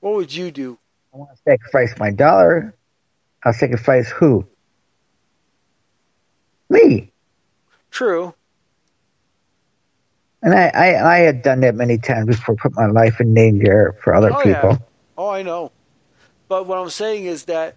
What would you do? I want to sacrifice my daughter. I'll sacrifice who? Me. True. And I, I, I had done that many times before, put my life in danger for other Oh, people. yeah. Oh, I know. But what I'm saying is that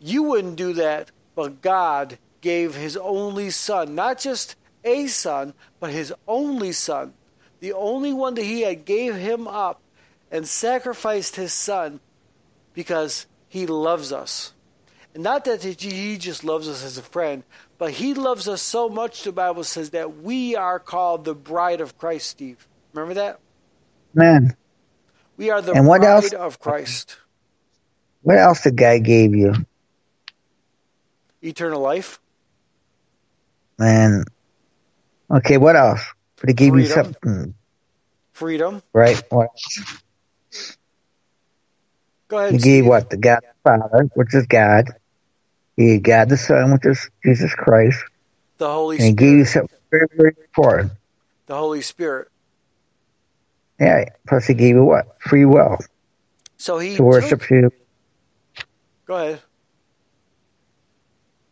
you wouldn't do that, but God gave his only son, not just a son, but his only son, the only one that he had gave him up and sacrificed his son because he loves us. And not that he just loves us as a friend, but he loves us so much, the Bible says, that we are called the bride of Christ, Steve. Remember that? Man, We are the And what bride else? of Christ. what else the guy gave you? Eternal life. Man, okay, what else? But he gave you something, freedom. right? What? Go ahead. He gave Steve. what? The God the Father, which is God. He gave God the Son, which is Jesus Christ. The Holy And he Spirit. gave you something very, very important. The Holy Spirit. Yeah, plus he gave you what? Free will So he to worship took- you. Go ahead.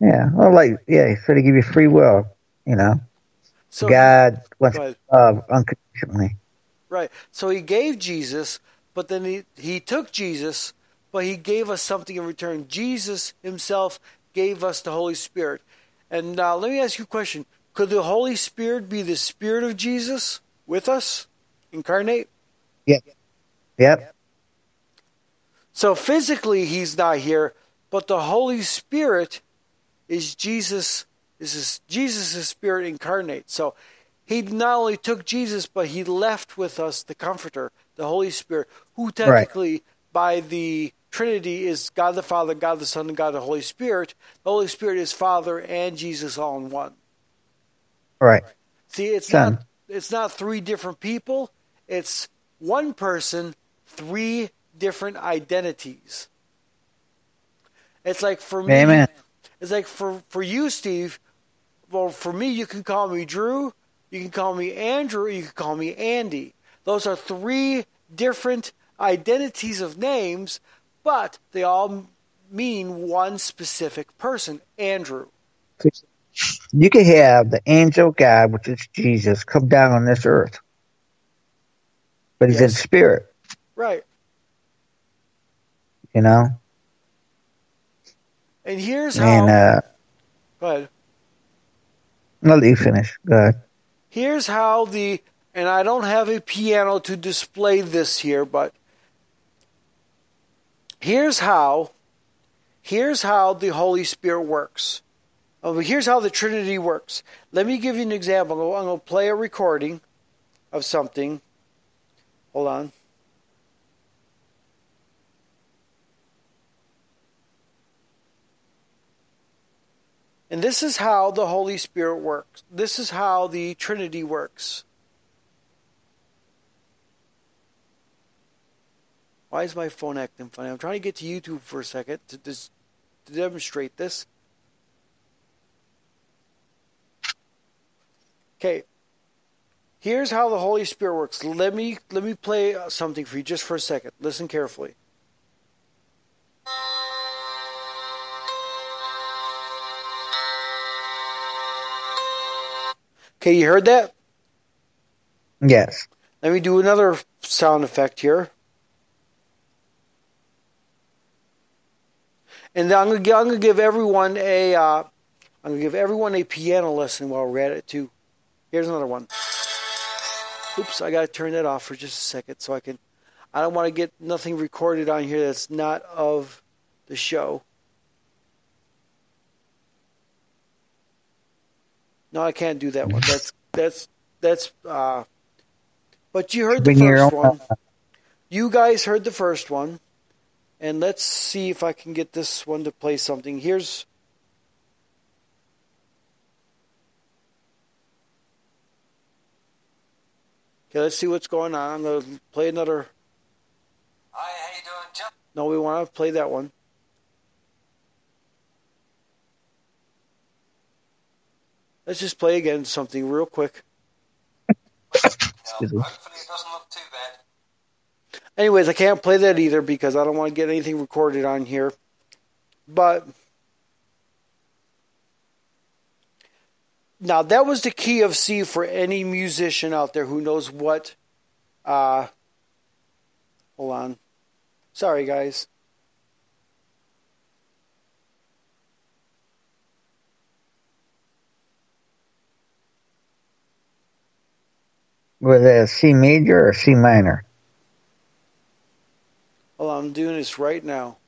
Yeah, well, like, yeah, he said he gave you free will, you know. So God wants ahead. love unconditionally. right. So he gave Jesus, but then he he took Jesus, but he gave us something in return. Jesus himself gave us the Holy Spirit. And now let me ask you a question: Could the Holy Spirit be the Spirit of Jesus with us, incarnate? Yeah. Yep. So physically he's not here, but the Holy Spirit is Jesus is Jesus' spirit incarnate. So he not only took Jesus, but he left with us the Comforter, the Holy Spirit, who technically by the Trinity is God the Father, God the Son, and God the Holy Spirit. The Holy Spirit is Father and Jesus all in one. Right. See, it's Son. not it's not three different people. It's one person, three different identities. It's like for me, Amen. it's like for for you, Steve. Well, for me, you can call me Drew. You can call me Andrew. You can call me Andy. Those are three different identities of names, but they all mean one specific person, Andrew. You could have the angel God, which is Jesus, come down on this earth. But he's in spirit, Right. you know? And here's how. And uh go ahead. I'll let you finish. Go ahead. Here's how the and I don't have a piano to display this here, but here's how here's how the Holy Spirit works. Oh, here's how the Trinity works. Let me give you an example. I'm going to play a recording of something. Hold on. And this is how the Holy Spirit works. This is how the Trinity works. Why is my phone acting funny? I'm trying to get to YouTube for a second to, dis- to demonstrate this. Okay. Here's how the Holy Spirit works. Let me let me play something for you just for a second. Listen carefully. Okay, you heard that? Yes. Let me do another sound effect here. And I'm gonna, I'm gonna give everyone a uh, I'm gonna give everyone a piano lesson while we're at it too. Here's another one. Oops, I gotta turn that off for just a second so I can. I don't want to get nothing recorded on here that's not of the show. No, I can't do that one. That's that's that's. uh But you heard the Bring first one. You guys heard the first one, and let's see if I can get this one to play something. Here's. Okay, let's see what's going on. I'm gonna play another. Hi, how you doing, Jeff? No, we want to play that one. Let's just play again something real quick. Well, hopefully it doesn't look too bad. Anyways, I can't play that either because I don't want to get anything recorded on here. But now that was the key of C for any musician out there who knows what. Uh, hold on. Sorry, guys. It a C major or C minor? Well, I'm doing this right now.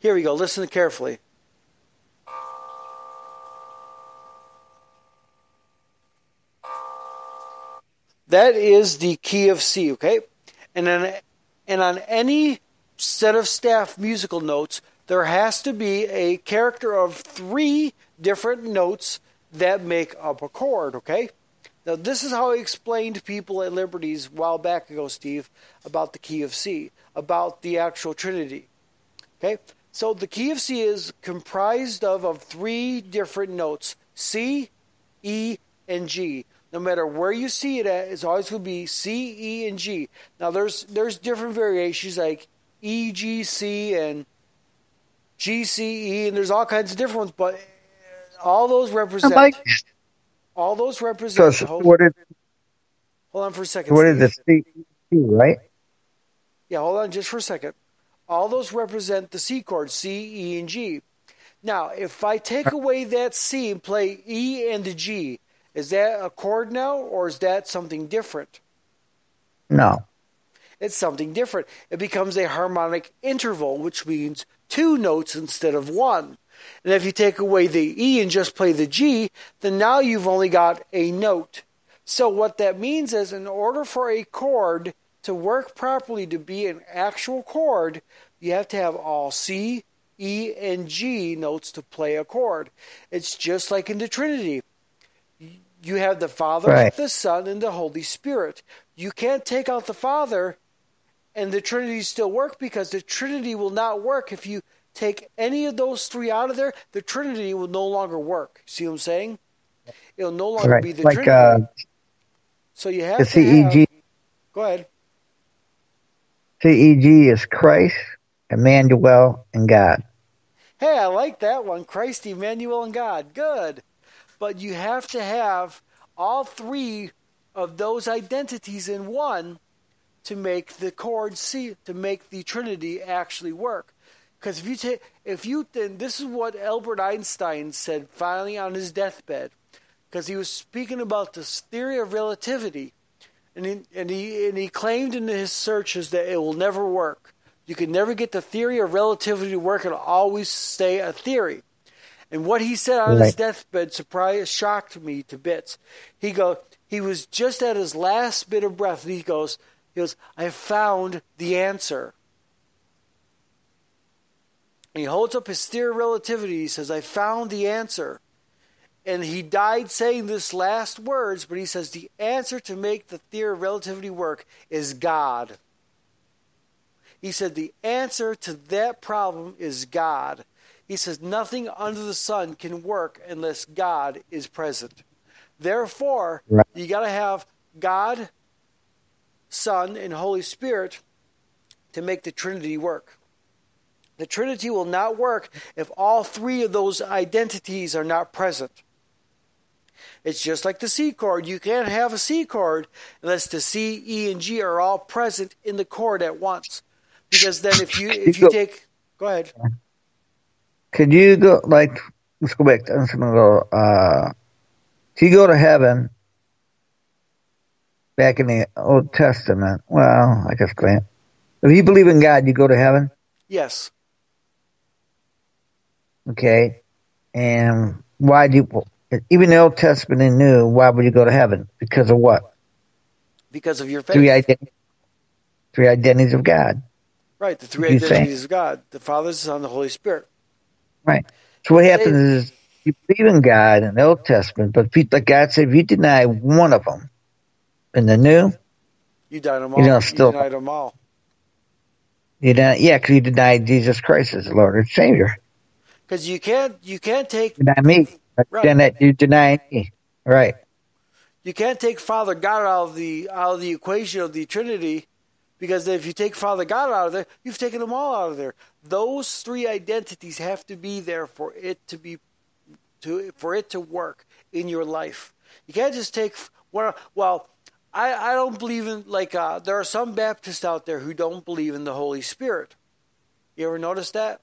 Here we go. Listen carefully. That is the key of C, okay? And then and on any set of staff musical notes, there has to be a character of three different notes that make up a chord, okay? Now, this is how I explained to people at Liberties a while back ago, Steve, about the key of C, about the actual Trinity. Okay? So the key of C is comprised of, of three different notes C, E, and G. No matter where you see it at, it's always going to be C, E, and G. Now there's there's different variations like E, G, C, and G, C, E, and there's all kinds of different ones, but all those represent all those represent. so the what is hold on for a second. what is Steve. it? C, C, right? Yeah, hold on just for a second. All those represent the C chords, C, E, and G. Now, if I take away that C and play E and the G, is that a chord now, or is that something different? No. It's something different. It becomes a harmonic interval, which means two notes instead of one. And if you take away the E and just play the G, then now you've only got a note. So what that means is in order for a chord to work properly to be an actual chord, you have to have all C, E, and G notes to play a chord. It's just like in the Trinity. You have the Father, Right. the Son, and the Holy Spirit. You can't take out the Father and the Trinity still work because the Trinity will not work if you take any of those three out of there. The Trinity will no longer work. See what I'm saying? It'll no longer Right. be the Like Trinity. uh, so you have the to have. CEG, Go ahead. CEG is Christ, Emmanuel, and God. Hey, I like that one. Christ, Emmanuel, and God. Good. But you have to have all three of those identities in one to make the chord C, to make the Trinity actually work. Because if you take, if you, then this is what Albert Einstein said finally on his deathbed, because he was speaking about this theory of relativity, and he, and he and he claimed in his searches that it will never work. You can never get the theory of relativity to work; it'll always stay a theory. And what he said on his deathbed surprised, shocked me to bits. He go, he was just at his last bit of breath. And he goes, he goes, I found the answer. And he holds up his theory of relativity. He says, I found the answer. And he died saying this last words, but he says the answer to make the theory of relativity work is God. He said the answer to that problem is God. He says nothing under the sun can work unless God is present. Therefore, Right. you got to have God, Son, and Holy Spirit to make the Trinity work. The Trinity will not work if all three of those identities are not present. It's just like the C chord. You can't have a C chord unless the C, E, and G are all present in the chord at once. Because then if you if you take go ahead. Could you go like? Let's go back. I'm gonna go. Uh, if you go to heaven, back in the Old Testament. Well, I guess Grant. If you believe in God, you go to heaven. Yes. Okay, and why do you? Even the Old Testament and New, why would you go to heaven? Because of what? Because of your faith. Three ident- three identities of God. right, the three you say. identities of God. The Father, the Son, the Holy Spirit. Right. So what happens is you believe in God in the Old Testament, but you, like God said, if you deny one of them in the New, You denied them all. You know, You, still- denied them all. you deny, yeah, because you deny Jesus Christ as Lord and Savior. Because you can't you can't take deny me, Right. then that you deny me. Right. you can't take Father God out of the out of the equation of the Trinity Because if you take Father God out of there, you've taken them all out of there. Those three identities have to be there for it to be to for it to work in your life. You can't just take one. Well, I, I don't believe in like uh, there are some Baptists out there who don't believe in the Holy Spirit. You ever notice that?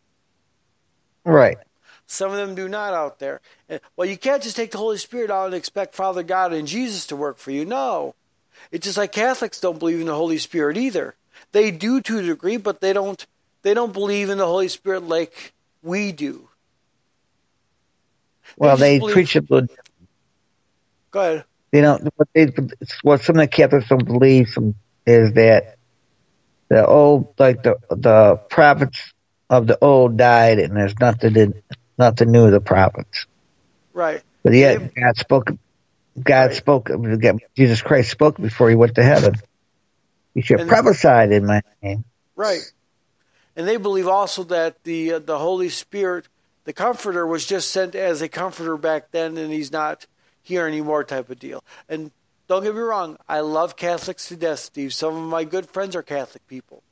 Right. Some of them do not out there. Well, you can't just take the Holy Spirit out and expect Father God and Jesus to work for you. No. It's just like Catholics don't believe in the Holy Spirit either. They do to a degree, but they don't they don't believe in the Holy Spirit like we do. Well, They believe- preach a little. Go ahead. They don't. What they what some of the Catholics don't believe some, is that the old like the the prophets of the old died, and there's nothing in, nothing new of the prophets. Right. But They- yet God spoke. God Right. spoke. Jesus Christ spoke before he went to heaven. He should And- prophesied in my name. Right. And they believe also that the uh, the Holy Spirit, the Comforter, was just sent as a comforter back then, and he's not here anymore, type of deal. And don't get me wrong, I love Catholics to death, Steve. Some of my good friends are Catholic people,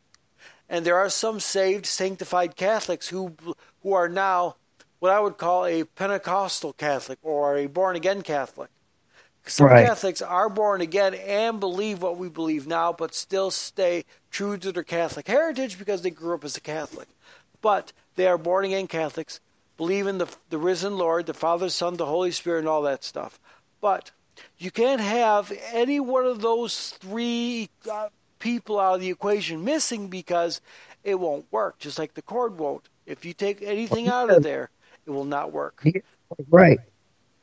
and there are some saved, sanctified Catholics who who are now what I would call a Pentecostal Catholic or a born again Catholic. Some Right. Catholics are born again and believe what we believe now, but still stay true to their Catholic heritage because they grew up as a Catholic. But they are born again Catholics, believe in the, the risen Lord, the Father, Son, the Holy Spirit, and all that stuff. But you can't have any one of those three uh, people out of the equation missing because it won't work, just like the chord won't. If you take anything out of there, it will not work. Right.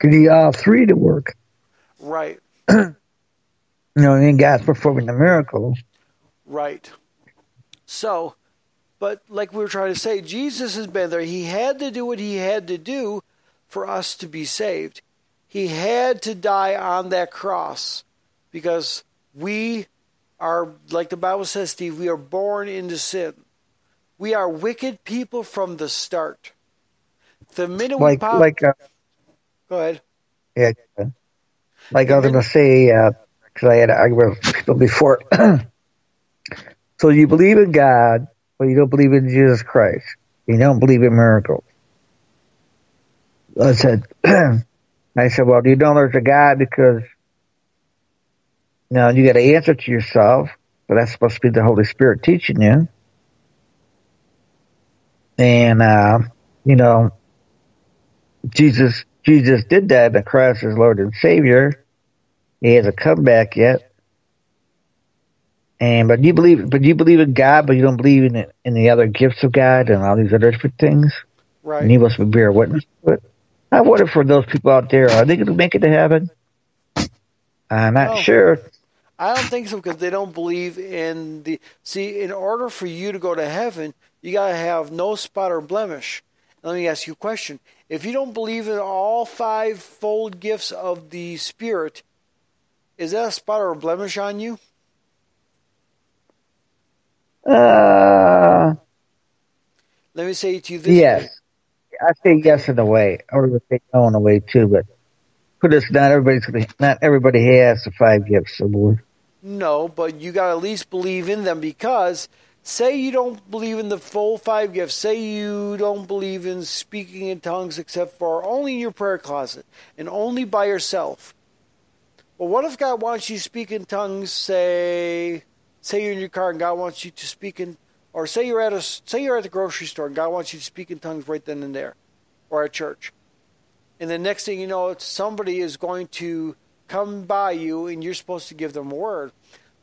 Need all three to work. Right, You know, and God's performing the miracles. right. So, but like we were trying to say, Jesus has been there. He had to do what he had to do for us to be saved. He had to die on that cross because we are, like the Bible says, Steve, we are born into sin. We are wicked people from the start. The minute we Like, pop, like, uh, go ahead. yeah, like I was going to say, because I had an argument with people before. so you believe in God, but you don't believe in Jesus Christ. You don't believe in miracles. I said, I said, well, do you know there's a God because, you know, you got to answer to yourself, but that's supposed to be the Holy Spirit teaching you. And, uh, you know, Jesus, Jesus did that on the cross as Lord and Savior. He hasn't come back yet. And, but you believe, but you believe in God, but you don't believe in, it, in the other gifts of God and all these other different things. Right. And he must be bear witness to it. I wonder for those people out there, are they going to make it to heaven? I'm not No. sure. I don't think so because they don't believe in the. See, in order for you to go to heaven, you got to have no spot or blemish. Let me ask you a question. If you don't believe in all five fold gifts of the Spirit, is that a spot or a blemish on you? Uh, Let me say it to you this way. yes. I say yes in a way, or I say no in a way too. But put us not everybody's gonna, not everybody has the five gifts of the Lord. No, but you got to at least believe in them because say you don't believe in the full five gifts. Say you don't believe in speaking in tongues except for only in your prayer closet and only by yourself. Well, what if God wants you to speak in tongues? Say, say you're in your car and God wants you to speak in, or say you're at a say you're at the grocery store and God wants you to speak in tongues right then and there, or at church. And the next thing you know, somebody is going to come by you and you're supposed to give them a word.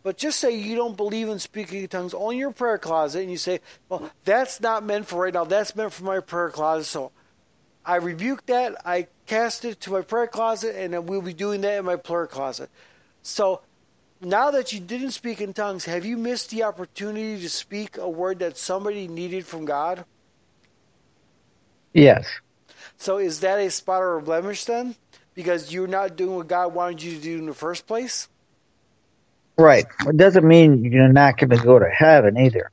But just say you don't believe in speaking in tongues, only your prayer closet, and you say, well, that's not meant for right now. That's meant for my prayer closet. So I rebuke that. I cast it to my prayer closet, and then we'll be doing that in my prayer closet. So now that you didn't speak in tongues, have you missed the opportunity to speak a word that somebody needed from God? Yes. So is that a spot or a blemish then? Because you're not doing what God wanted you to do in the first place? Right. It doesn't mean you're not going to go to heaven either.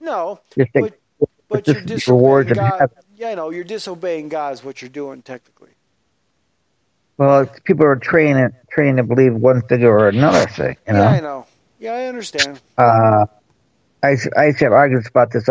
No. Just But, but you're disobeying God. Yeah, no, you're disobeying God is what you're doing technically. Well, people are trained trained to believe one thing or another thing. You know. Yeah, I know. Yeah, I understand. Uh, I, I used to have arguments about this